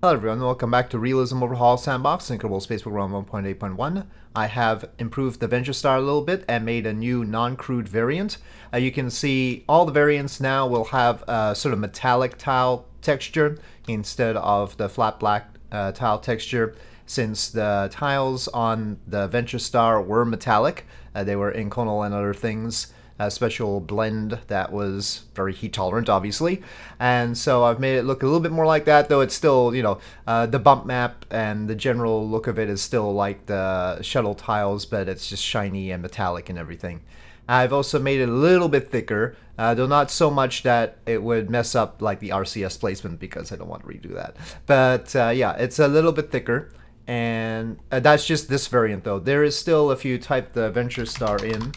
Hello everyone, welcome back to Realism Overhaul Sandbox Kerbal Space Program 1.8.1. I have improved the VentureStar a little bit and made a new non-crewed variant. Uh, you can see all the variants now will have a sort of metallic tile texture instead of the flat black uh, tile texture since the tiles on the VentureStar were metallic. Uh, they were inconel and other things a special blend that was very heat tolerant, obviously. And so I've made it look a little bit more like that, though it's still, you know, uh, the bump map and the general look of it is still like the shuttle tiles, but it's just shiny and metallic and everything. I've also made it a little bit thicker, uh, though not so much that it would mess up like the RCS placement because I don't want to redo that. But uh, yeah, it's a little bit thicker. And uh, that's just this variant though. There is still, if you type the VentureStar in,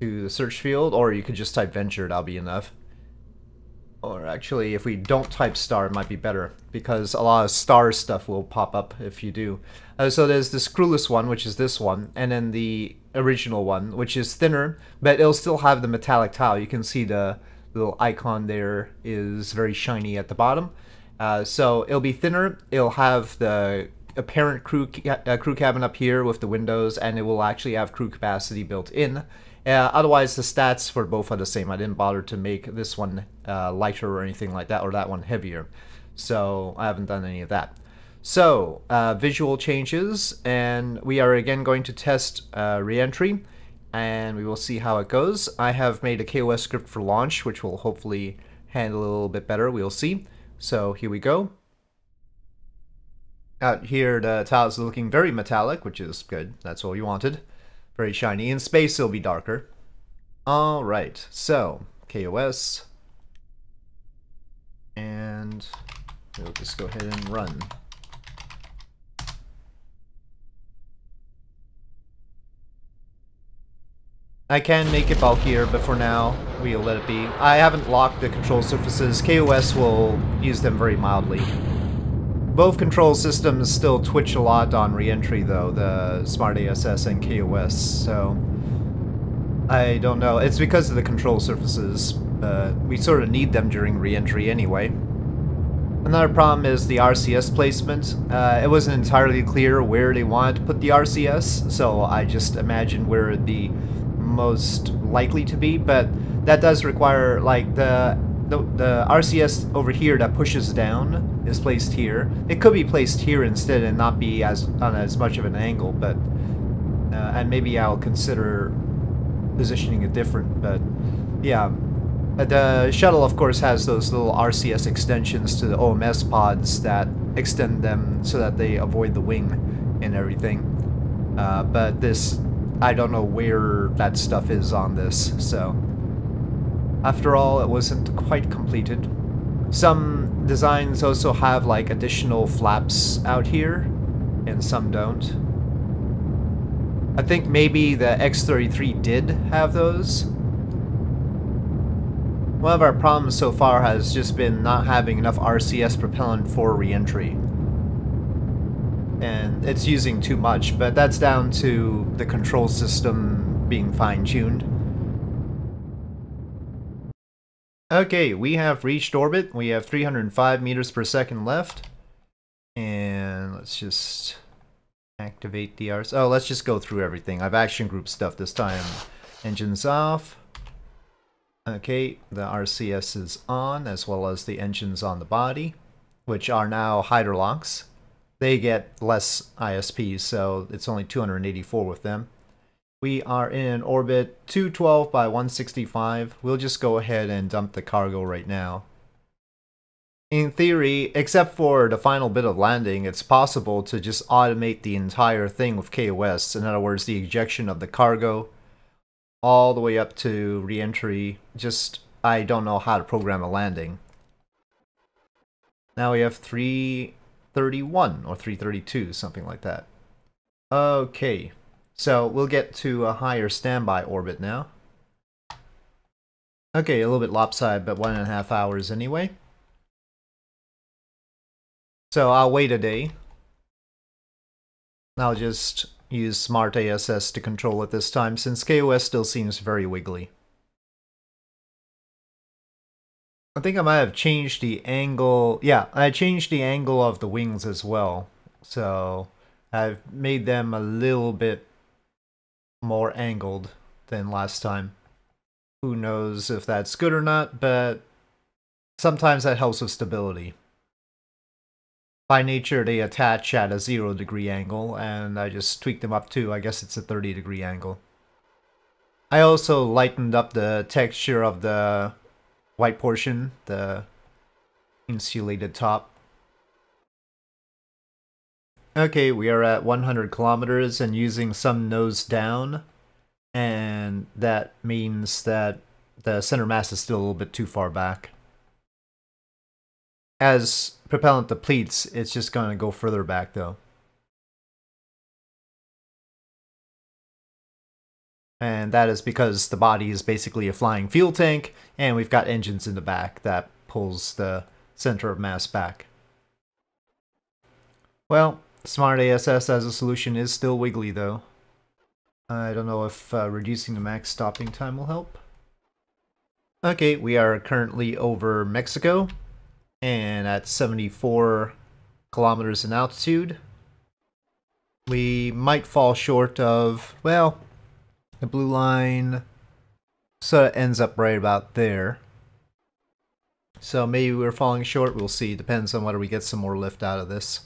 to the search field, or you could just type venture, that'll be enough. Or actually, if we don't type star, it might be better, because a lot of star stuff will pop up if you do. Uh, so there's the screwless one, which is this one, and then the original one, which is thinner, but it'll still have the metallic tile. You can see the little icon there is very shiny at the bottom. Uh, so it'll be thinner, it'll have the apparent crew, ca uh, crew cabin up here with the windows, and it will actually have crew capacity built in. Uh, otherwise, the stats for both are the same. I didn't bother to make this one uh, lighter or anything like that, or that one heavier. So I haven't done any of that. So, uh, visual changes, and we are again going to test uh, reentry, and we will see how it goes. I have made a KOS script for launch, which will hopefully handle a little bit better. We'll see. So here we go. Out here, the tiles are looking very metallic, which is good. That's all you wanted. Very shiny. In space, it'll be darker. Alright, so, KOS. And we'll just go ahead and run. I can make it bulkier, but for now, we'll let it be. I haven't locked the control surfaces. KOS will use them very mildly. Both control systems still twitch a lot on reentry though, the Smart ASS and KOS, so... I don't know. It's because of the control surfaces, we sort of need them during reentry anyway. Another problem is the RCS placement. Uh, it wasn't entirely clear where they wanted to put the RCS, so I just imagined where be most likely to be, but that does require, like, the the, the RCS over here that pushes down is placed here. It could be placed here instead and not be as on as much of an angle, but uh, and maybe I'll consider positioning it different. But yeah, the shuttle of course has those little RCS extensions to the OMS pods that extend them so that they avoid the wing and everything. Uh, but this, I don't know where that stuff is on this, so. After all, it wasn't quite completed. Some designs also have like additional flaps out here, and some don't. I think maybe the X-33 did have those. One of our problems so far has just been not having enough RCS propellant for reentry. And it's using too much, but that's down to the control system being fine-tuned. Okay, we have reached orbit. We have 305 meters per second left. And let's just activate the RS. Oh, let's just go through everything. I've action group stuff this time. Engines off. Okay, the RCS is on, as well as the engines on the body, which are now hydrolox. They get less ISPs, so it's only 284 with them. We are in orbit 212 by 165. We'll just go ahead and dump the cargo right now. In theory, except for the final bit of landing, it's possible to just automate the entire thing with KOS. In other words, the ejection of the cargo all the way up to reentry. Just, I don't know how to program a landing. Now we have 331 or 332, something like that. Okay. So we'll get to a higher standby orbit now. Okay, a little bit lopsided, but one and a half hours anyway. So I'll wait a day. I'll just use Smart ASS to control it this time, since KOS still seems very wiggly. I think I might have changed the angle. Yeah, I changed the angle of the wings as well. So I've made them a little bit more angled than last time. Who knows if that's good or not, but sometimes that helps with stability. By nature, they attach at a zero degree angle, and I just tweaked them up to, I guess it's a 30 degree angle. I also lightened up the texture of the white portion, the insulated top. Okay, we are at 100 kilometers and using some nose down, and that means that the center mass is still a little bit too far back. As propellant depletes, it's just going to go further back though. and that is because the body is basically a flying fuel tank, and we've got engines in the back that pulls the center of mass back. Well, Smart ASS as a solution is still wiggly though. I don't know if uh, reducing the max stopping time will help. Okay, we are currently over Mexico and at 74 kilometers in altitude. We might fall short of, well, the blue line sort of ends up right about there. So maybe we're falling short, we'll see. Depends on whether we get some more lift out of this.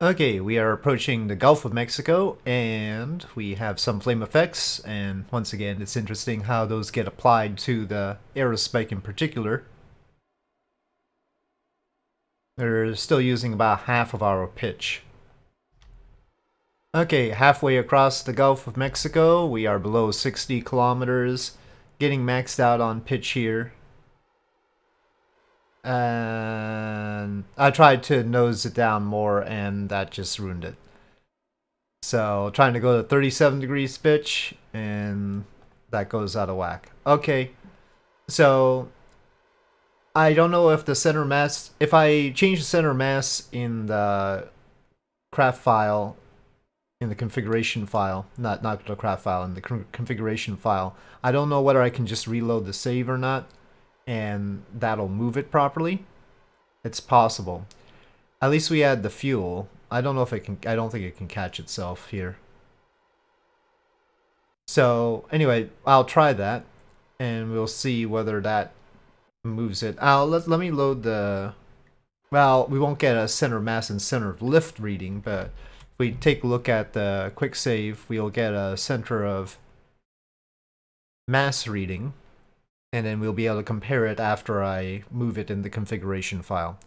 Okay, we are approaching the Gulf of Mexico, and we have some flame effects, and once again, it's interesting how those get applied to the aerospike in particular. They're still using about half of our pitch. Okay, halfway across the Gulf of Mexico, we are below 60 kilometers, getting maxed out on pitch here. And I tried to nose it down more and that just ruined it. So trying to go to 37 degrees pitch and that goes out of whack. Okay, so I don't know if the center mass, if I change the center mass in the craft file, in the configuration file, not not the craft file, in the configuration file. I don't know whether I can just reload the save or not, and that'll move it properly. It's possible. At least we add the fuel. I don't know if it can, I don't think it can catch itself here. So anyway, I'll try that, and we'll see whether that moves it. I'll, let, let me load the, well, we won't get a center mass and center of lift reading, but if we take a look at the quick save, we'll get a center of mass reading, and then we'll be able to compare it after I move it in the configuration file.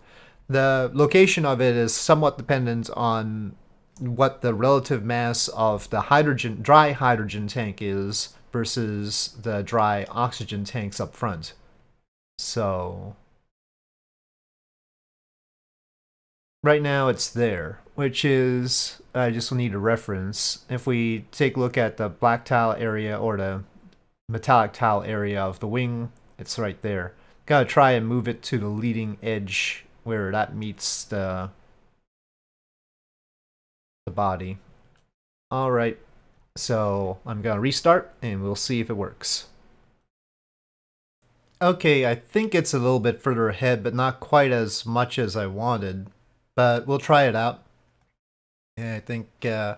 The location of it is somewhat dependent on what the relative mass of the hydrogen dry hydrogen tank is versus the dry oxygen tanks up front. So right now it's there, which is, I just need a reference. If we take a look at the black tile area or the metallic tile area of the wing, it's right there. Gotta try and move it to the leading edge where that meets the, the body. Alright, so I'm gonna restart and we'll see if it works. Okay, I think it's a little bit further ahead, but not quite as much as I wanted but we'll try it out. Yeah, I think uh,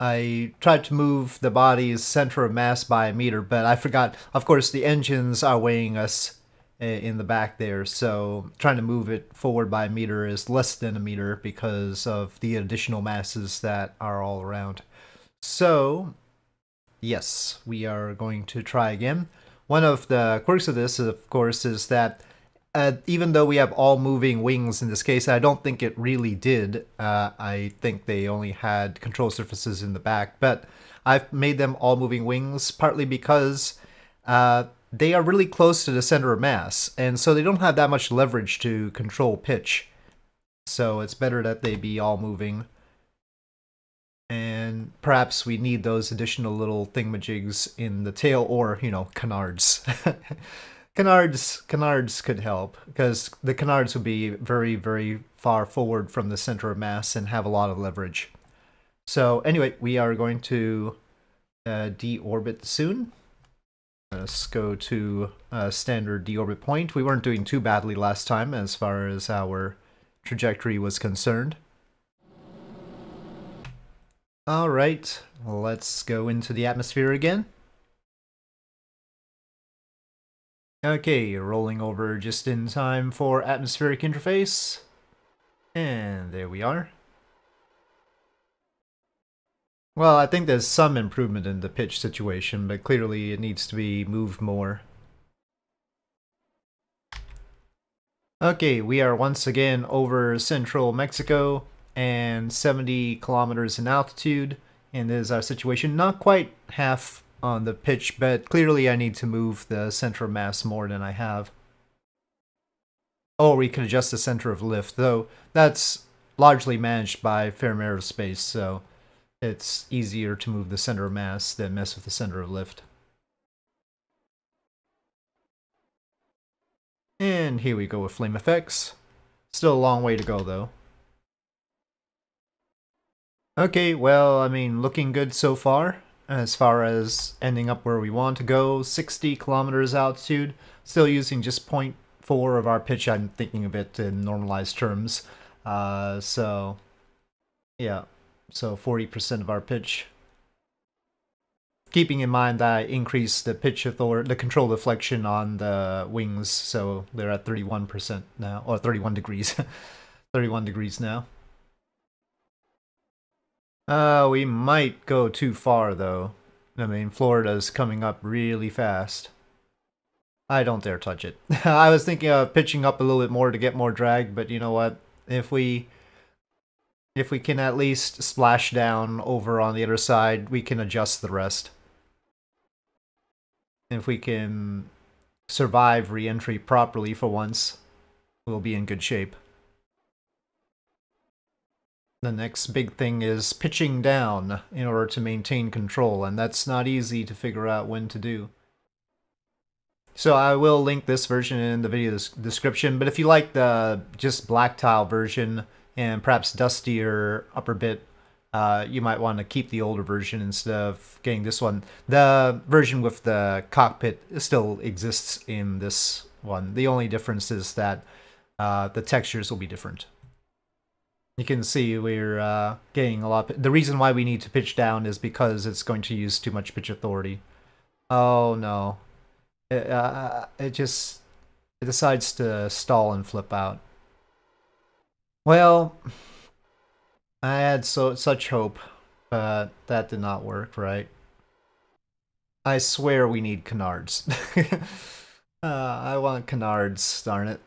I tried to move the body's center of mass by a meter, but I forgot. Of course, the engines are weighing us eh, in the back there, so trying to move it forward by a meter is less than a meter because of the additional masses that are all around. So, yes, we are going to try again. One of the quirks of this, of course, is that uh, even though we have all moving wings in this case, I don't think it really did. Uh, I think they only had control surfaces in the back, but I've made them all moving wings partly because uh, they are really close to the center of mass, and so they don't have that much leverage to control pitch. So it's better that they be all moving. And perhaps we need those additional little thingamajigs in the tail or, you know, canards. canards canards could help because the canards would be very very far forward from the center of mass and have a lot of leverage. So anyway, we are going to uh, deorbit soon. Let's go to a standard deorbit point. We weren't doing too badly last time as far as our trajectory was concerned. Alright, let's go into the atmosphere again. Okay, rolling over just in time for atmospheric interface. And there we are. Well, I think there's some improvement in the pitch situation, but clearly it needs to be moved more. Okay, we are once again over central Mexico and 70 kilometers in altitude, and is our situation. Not quite half on the pitch, but clearly I need to move the center of mass more than I have. Oh, we can adjust the center of lift, though that's largely managed by Ferram Aerospace, so it's easier to move the center of mass than mess with the center of lift. And here we go with flame effects. Still a long way to go though. Okay, well, I mean, looking good so far. As far as ending up where we want to go, 60 kilometers altitude. Still using just 0.4 of our pitch, I'm thinking of it in normalized terms. Uh, so, yeah, so 40% of our pitch. Keeping in mind that I increased the pitch authority, the control deflection on the wings, so they're at 31% now, or 31 degrees. 31 degrees now. Uh, we might go too far, though. I mean, Florida's coming up really fast. I don't dare touch it. I was thinking of pitching up a little bit more to get more drag, but you know what? If we if we can at least splash down over on the other side, we can adjust the rest. If we can survive re-entry properly for once, we'll be in good shape. The next big thing is pitching down in order to maintain control, and that's not easy to figure out when to do. So I will link this version in the video description, but if you like the just black tile version, and perhaps dustier upper bit, uh, you might want to keep the older version instead of getting this one. The version with the cockpit still exists in this one. The only difference is that uh, the textures will be different. You can see we're uh, getting a lot. The reason why we need to pitch down is because it's going to use too much pitch authority. Oh no. It, uh, it just it decides to stall and flip out. Well, I had so such hope, but that did not work, right? I swear we need canards. uh, I want canards, darn it.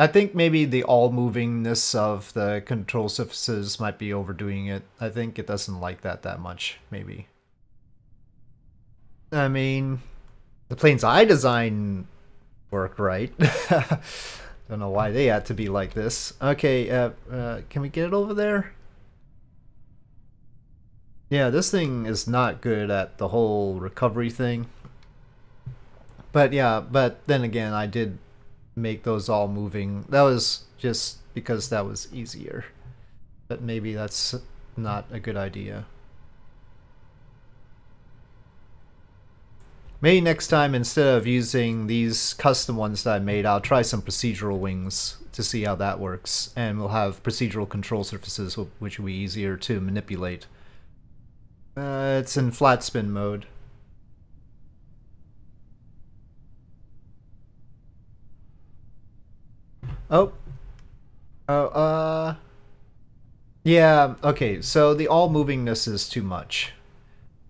I think maybe the all-movingness of the control surfaces might be overdoing it. I think it doesn't like that that much, maybe. I mean, the planes I design work right. Don't know why they had to be like this. Okay, uh, uh, can we get it over there? Yeah, this thing is not good at the whole recovery thing. But yeah, but then again, I did make those all moving. That was just because that was easier. But maybe that's not a good idea. Maybe next time, instead of using these custom ones that I made, I'll try some procedural wings to see how that works. And we'll have procedural control surfaces, which will be easier to manipulate. Uh, it's in flat spin mode. Oh. Oh, uh... Yeah, okay, so the all-movingness is too much.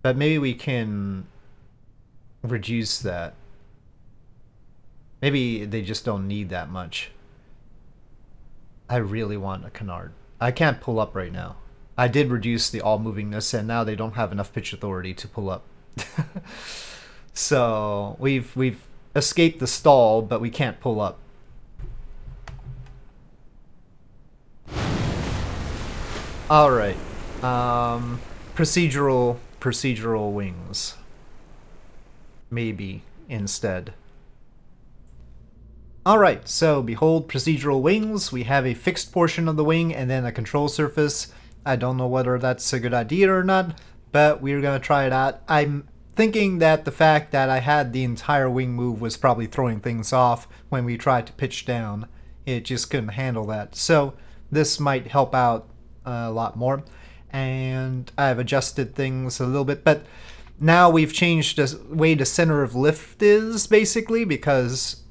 But maybe we can reduce that. Maybe they just don't need that much. I really want a canard. I can't pull up right now. I did reduce the all movingness and now they don't have enough pitch authority to pull up. so we've we've escaped the stall, but we can't pull up. Alright. Um, procedural procedural wings maybe instead. Alright, so behold procedural wings. We have a fixed portion of the wing and then a control surface. I don't know whether that's a good idea or not, but we're gonna try it out. I'm thinking that the fact that I had the entire wing move was probably throwing things off when we tried to pitch down. It just couldn't handle that. So this might help out a lot more. And I've adjusted things a little bit, but now we've changed the way the center of lift is basically because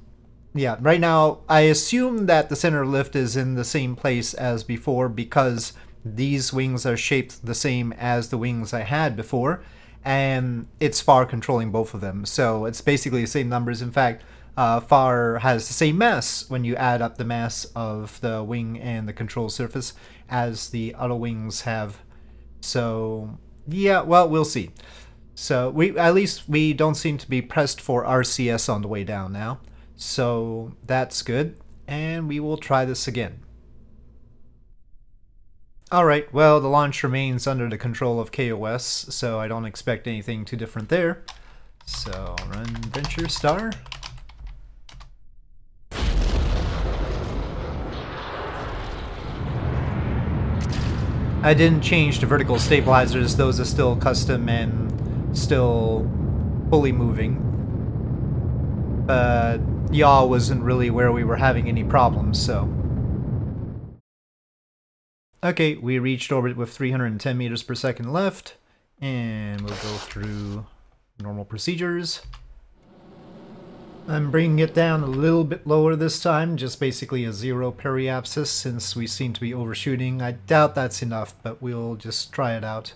yeah right now i assume that the center of lift is in the same place as before because these wings are shaped the same as the wings i had before and it's FAR controlling both of them. So it's basically the same numbers. In fact uh, FAR has the same mass when you add up the mass of the wing and the control surface as the other wings have so yeah well we'll see so we at least we don't seem to be pressed for RCS on the way down now. So that's good. And we will try this again. Alright, well the launch remains under the control of KOS, so I don't expect anything too different there. So run VentureStar. I didn't change the vertical stabilizers, those are still custom and still fully moving. But yaw wasn't really where we were having any problems, so... Okay, we reached orbit with 310 meters per second left, and we'll go through normal procedures. I'm bringing it down a little bit lower this time, just basically a zero periapsis since we seem to be overshooting. I doubt that's enough, but we'll just try it out.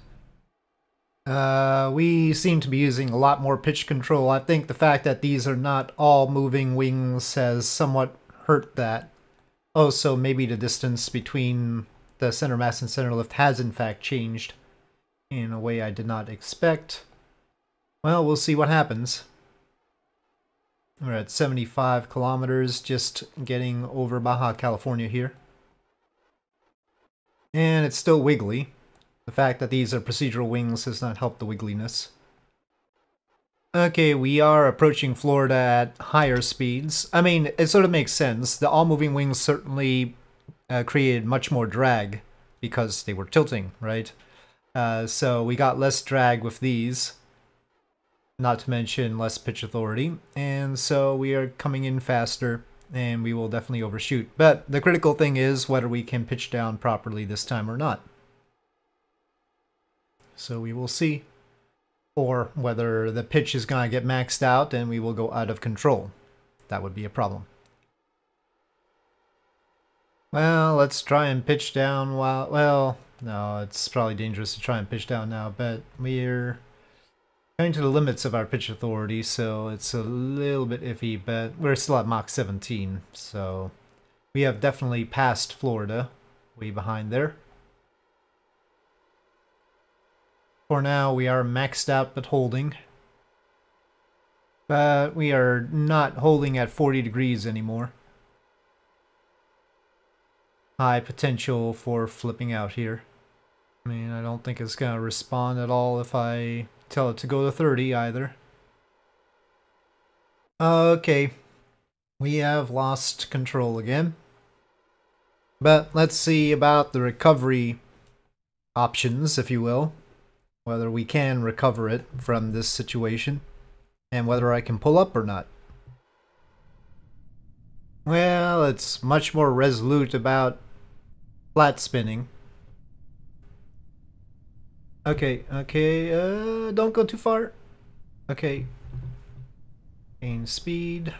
Uh, we seem to be using a lot more pitch control. I think the fact that these are not all moving wings has somewhat hurt that. Oh, so maybe the distance between the center mass and center lift has in fact changed in a way I did not expect. Well, we'll see what happens. We're at 75 kilometers, just getting over Baja California here. And it's still wiggly. The fact that these are procedural wings has not helped the wiggliness. Okay, we are approaching Florida at higher speeds. I mean, it sort of makes sense. The all-moving wings certainly uh, created much more drag because they were tilting, right? Uh, so we got less drag with these, not to mention less pitch authority. And so we are coming in faster and we will definitely overshoot. But the critical thing is whether we can pitch down properly this time or not. So we will see. Or whether the pitch is going to get maxed out and we will go out of control. That would be a problem. Well, let's try and pitch down while... Well, no, it's probably dangerous to try and pitch down now, but we're going to the limits of our pitch authority, so it's a little bit iffy, but we're still at Mach 17, so we have definitely passed Florida, way behind there. For now, we are maxed out but holding. But we are not holding at 40 degrees anymore. High potential for flipping out here. I mean, I don't think it's going to respond at all if I tell it to go to 30 either. Okay, we have lost control again. But let's see about the recovery options, if you will whether we can recover it from this situation, and whether I can pull up or not. Well, it's much more resolute about flat spinning. Okay, okay, uh, don't go too far. Okay. Gain speed.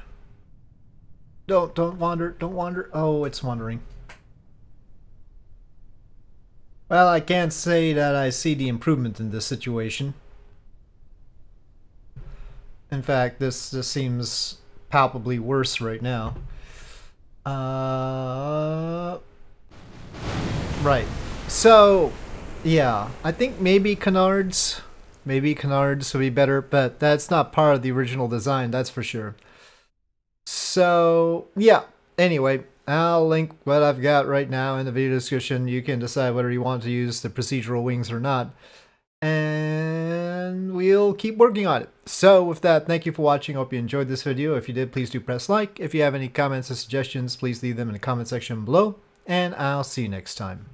Don't, don't wander, don't wander. Oh, it's wandering. Well, I can't say that I see the improvement in this situation. In fact, this just seems palpably worse right now. Uh, right. So, yeah, I think maybe canards, maybe canards would be better, but that's not part of the original design, that's for sure. So, yeah, anyway, I'll link what I've got right now in the video description. You can decide whether you want to use the procedural wings or not. And we'll keep working on it. So with that, thank you for watching. Hope you enjoyed this video. If you did, please do press like. If you have any comments or suggestions, please leave them in the comment section below. And I'll see you next time.